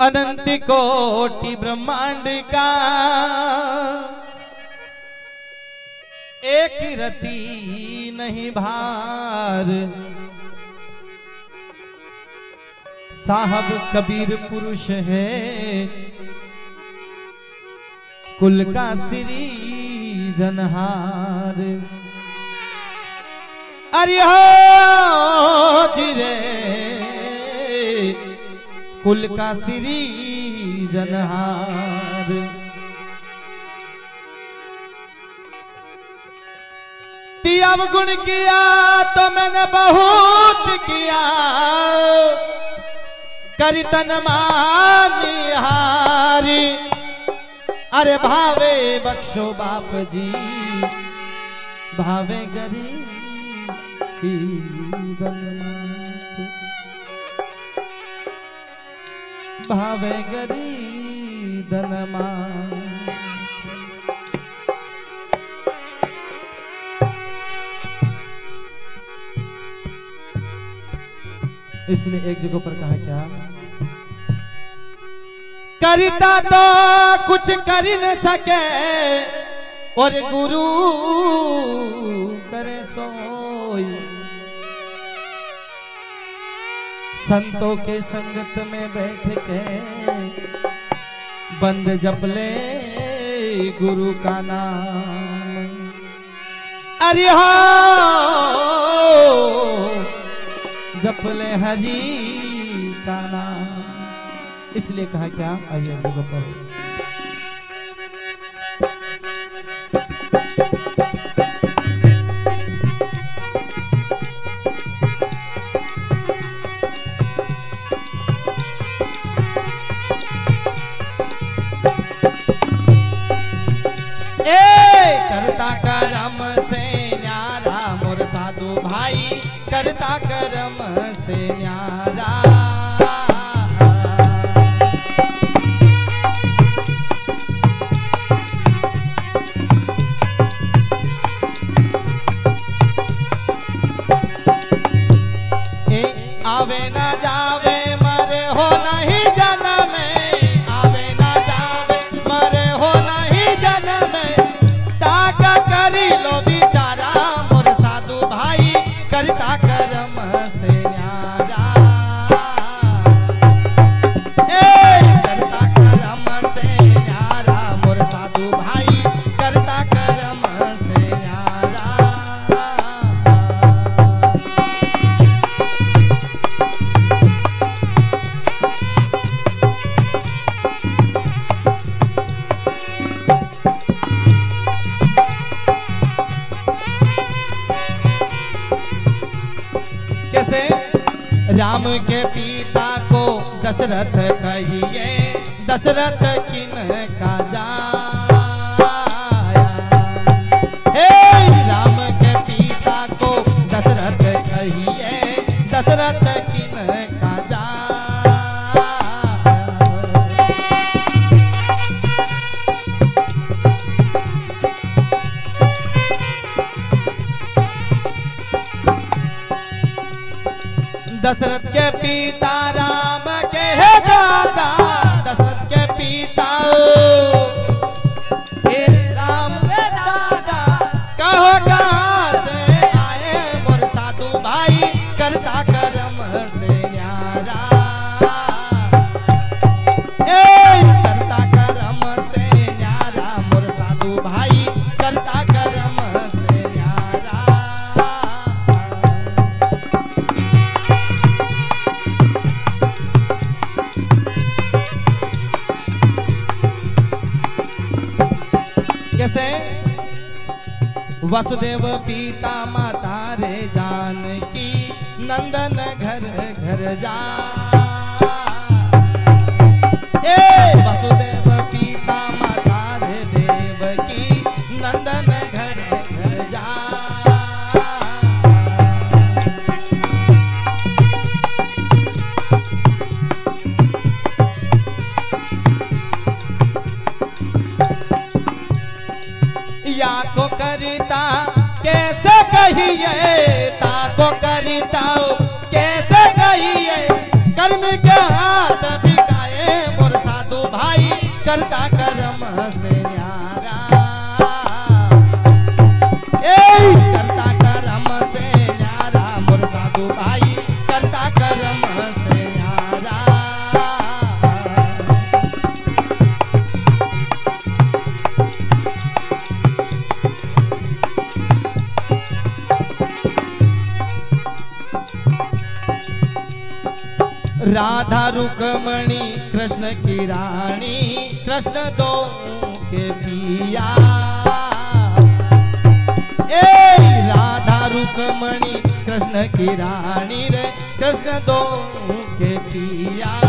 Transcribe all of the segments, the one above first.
अनंत कोटि ब्रह्मांड का एक रति नहीं भार साहब कबीर पुरुष है कुल का श्री जनहार अरे हो जिरे कुल का श्री जनहार। तिया गुण किया तो मैंने बहुत किया। करी तन हारी। अरे भावे बख्शो बाप जी भावे गरीब भावे गरीब धनमा। इसलिए एक जगह पर कहा, क्या? करता तो कुछ कर न सके, और गुरु करे सोई। संतों के संगत में बैठ के बंद जप ले गुरु का नाम। अरे हो जपले हरी का नाम। इसलिए कहा क्या? जगह से कैसे राम के पिता को दशरथ कहिए, दशरथ किन का जा राम के पिता को दशरथ कहिए, दशरथ किन का जाया? दशरथ के पिता कैसे वसुदेव पिता माता रे जान की नंदन घर घर जा। करता करम हसे न्याय राधा रुकमणी, कृष्ण की रानी, कृष्ण दो के पिया। ए राधा रुकमणी, कृष्ण की रानी रे, कृष्ण दो के पिया।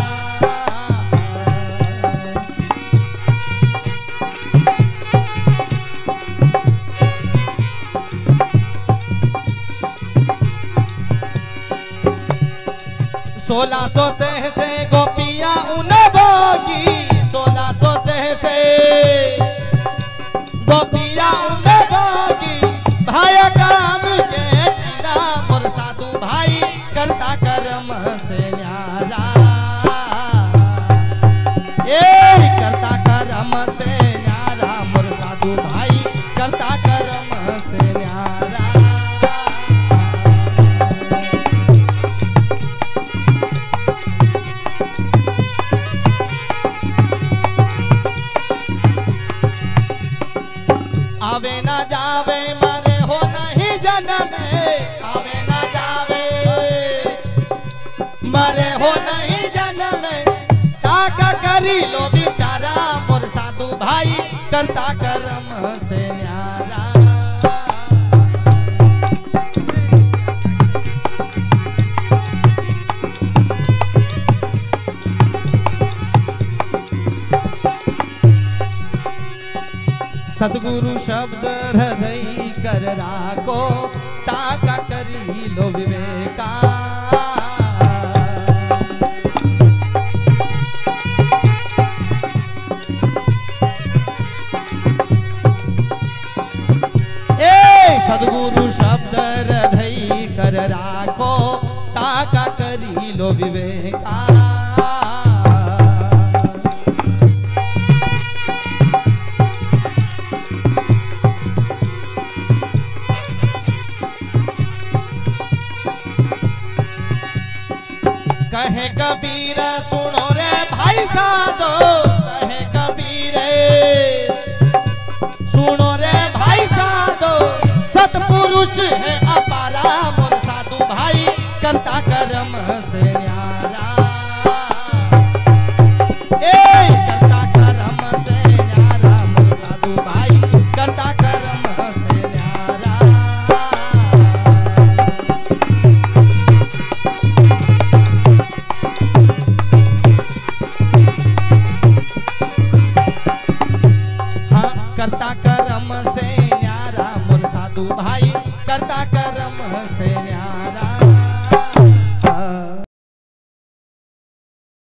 सोलह सौ से से गोपिया करी लो बिचारा, मोर साधु भाई, करता करम से न्यारा। सदगुरु शब्द हृदय कर राखो, ताका करी लो ताका करी लो विवेका कहे कबीर, सुनो रे भाई साधो, कहे कबीर। सुनो रे भाई साधो, सतपुरुष है